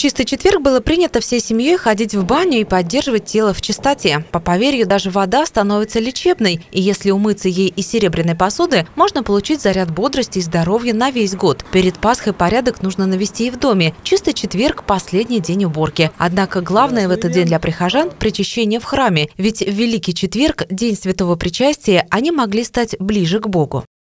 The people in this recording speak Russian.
чистый четверг было принято всей семьей ходить в баню и поддерживать тело в чистоте. По поверью, даже вода становится лечебной, и если умыться ей из серебряной посуды, можно получить заряд бодрости и здоровья на весь год. Перед Пасхой порядок нужно навести и в доме. Чистый четверг – последний день уборки. Однако главное в этот день для прихожан – причащение в храме, ведь в Великий четверг, день святого причастия, они могли стать ближе к Богу.